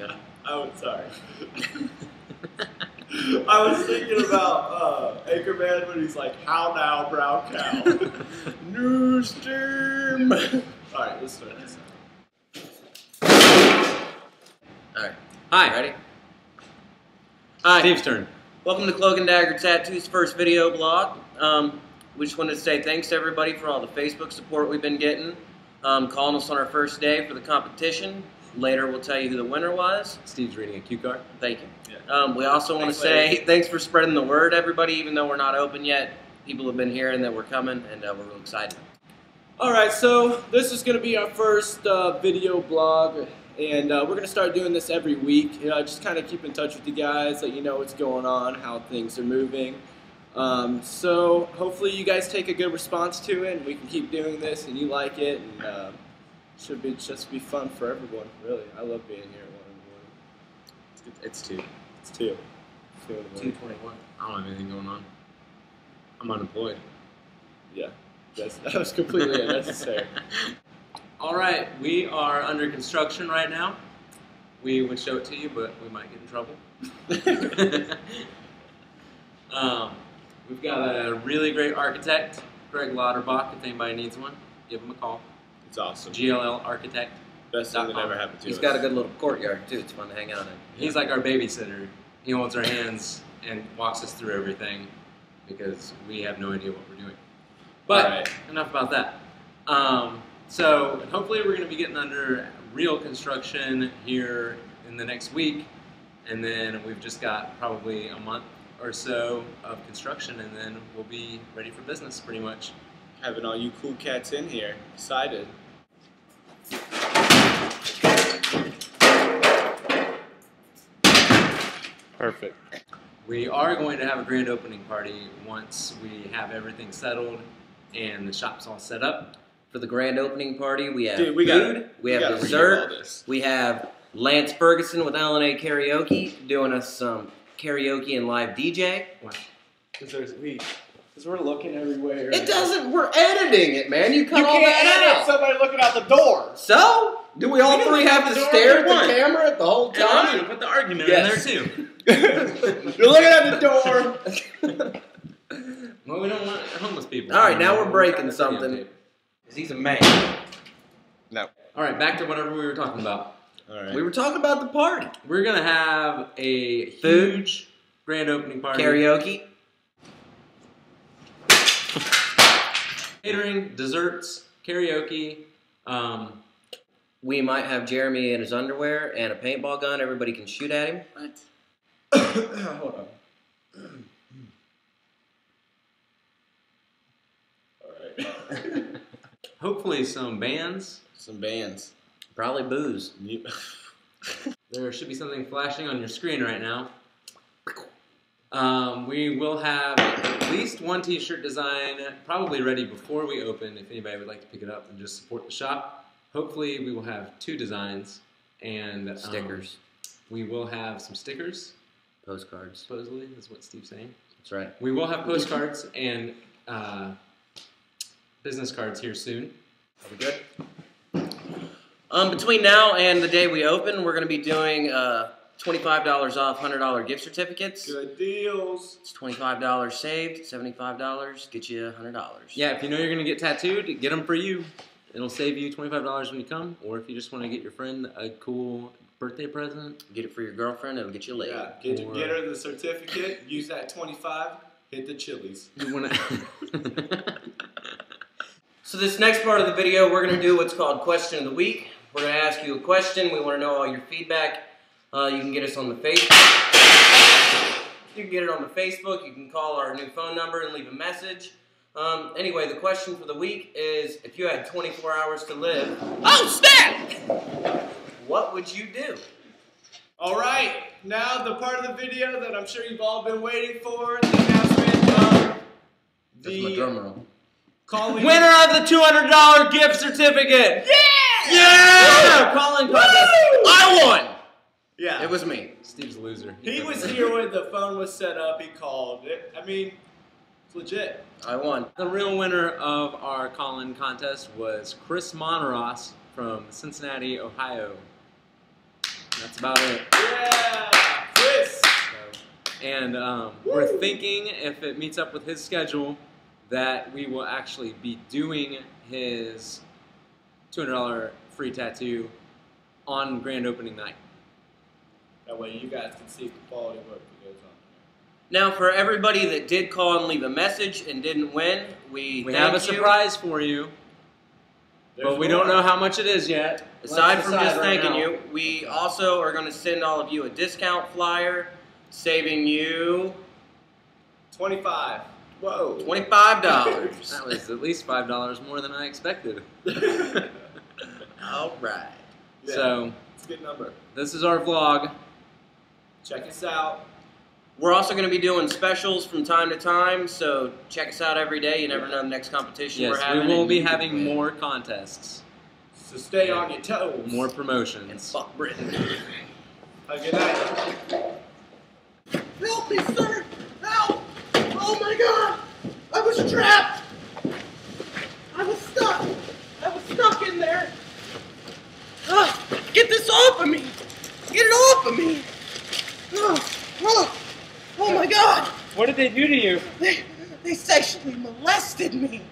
Yeah. Oh, sorry. I was thinking about uh, Anchorman when he's like, "How now, brown cow?" New steam. All right, let's start this. All right. Hi, Ready? Hi. Steve's turn. Welcome to Cloak and Dagger Tattoos' first video blog. Um, we just wanted to say thanks to everybody for all the Facebook support we've been getting. Um, calling us on our first day for the competition. Later, we'll tell you who the winner was. Steve's reading a cue card. Thank you. Yeah. Um, we also want to say lady. thanks for spreading the word, everybody. Even though we're not open yet, people have been hearing that we're coming, and uh, we're real excited. All right, so this is going to be our first uh, video blog, and uh, we're going to start doing this every week. You know, just kind of keep in touch with you guys, let you know what's going on, how things are moving. Um, so hopefully you guys take a good response to it, and we can keep doing this, and you like it, and uh, should be just be fun for everyone. Really, I love being here at one in the morning. It's, good. it's two. It's two. Two in the morning. twenty-one. I don't have anything going on. I'm unemployed. Yeah, that's, that was completely unnecessary. All right, we are under construction right now. We would show it to you, but we might get in trouble. um, we've got a really great architect, Greg Lauterbach. If anybody needs one, give him a call. It's awesome. GLL Architect. Best thing that ever happened to He's us. got a good little courtyard too. It's fun to hang out in. He's like our babysitter. He holds our hands and walks us through everything because we have no idea what we're doing. But Alright. enough about that. Um, so hopefully we're going to be getting under real construction here in the next week, and then we've just got probably a month or so of construction, and then we'll be ready for business pretty much. having all you cool cats in here. Excited. Perfect. We are going to have a grand opening party once we have everything settled and the shop's all set up. For the grand opening party, we have Dude, we food, gotta- we we have gotta redo all dessert, we have Lance Ferguson with LNA Karaoke doing us some karaoke and live DJ. Wow. Because we're looking everywhere. It doesn't. We're editing it, man. You cut You all can't that edit out. somebody looking out the door. So, do we all We three have to stare at the want. camera the whole And I'm time? gonna put the argument Yes. in there too. You're looking at the door. Well, we don't want homeless people. All right, now we're breaking Trying to something. Cause he's a man. No. All right, back to whatever we were talking about. All right. We were talking about the party. We're gonna have a Food. huge grand opening party. Karaoke. catering, desserts, karaoke. Um, We might have Jeremy in his underwear and a paintball gun. Everybody can shoot at him. Hold on. All right. hopefully, some bands. Some bands. Probably booze. You- There should be something flashing on your screen right now. Um, we will have at least one T-shirt design probably ready before we open. If anybody would like to pick it up and just support the shop, hopefully we will have two designs and um, Stickers. we will have some stickers. Postcards. Supposedly, is what Steve's saying. That's right. We will have postcards and uh, business cards here soon. Are we good? Um, between now and the day we open, we're going to be doing uh, $25 off $100 gift certificates. Good deals. It's $25 saved, $75, get you $100. Yeah, if you know you're gonna get tattooed, get them for you. It'll save you twenty five dollars when you come, or if you just want to get your friend a cool birthday present. Get it for your girlfriend, it'll get you laid. Yeah, get, Or- get her the certificate. Use that 25. Hit the Chili's. You want to? So this next part of the video, we're going to do what's called Question of the Week. We're going to ask you a question. We want to know all your feedback. Uh, you can get us on the Facebook. You can get it on the Facebook. You can call our new phone number and leave a message. Um, anyway, the question for the week is: If you had 24 hours to live, oh snap! What would you do? All right, now the part of the video that I'm sure you've all been waiting for, the announcement of That's my the drum roll. calling. Winner of the two hundred dollar gift certificate. Yeah! Yeah! Calling contest. Woo! I won. Yeah. It was me. Steve's a loser. He was here when the phone was set up. He called. It, I mean, it's legit. I won. The real winner of our call-in contest was Chris Monross from Cincinnati, Ohio. That's That's about it. Yeah, Chris. And um, we're thinking, if it meets up with his schedule, that we will actually be doing his $200 free tattoo on grand opening night. That way you guys can see the quality work that goes on. Now, for everybody that did call and leave a message and didn't win, we, We thank have a you. surprise for you, There's but we more. don't know how much it is yet. Aside Let's from just right thanking now. you, we also are going to send all of you a discount flyer, saving you 25. Whoa. twenty-five dollars. That was at least five dollars more than I expected. all right. Yeah, So it's a good number. this is our vlog. Check us out. We're also going to be doing specials from time to time, so check us out every day. You never know the next competition Yes, we're having. we will be having more contests, So stay on your toes. more promotions. And promotions. fuck Britain. Have a good night. Help me, sir! Help! Oh my god! I was trapped! I was stuck! I was stuck in there! Ah, get this off of me! Get it off of me! Oh, oh, oh my god! What did they do to you? They, they sexually molested me!